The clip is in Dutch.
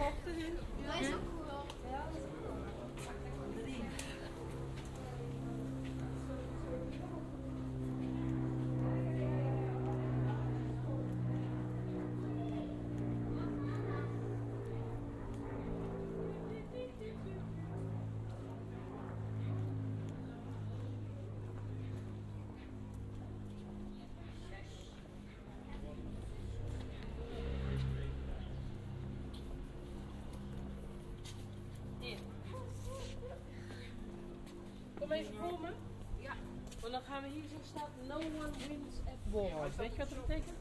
kochen hin. Kom even voor me. Ja. Want dan gaan we hier zo staan, no one wins at war. Weet je wat dat betekent?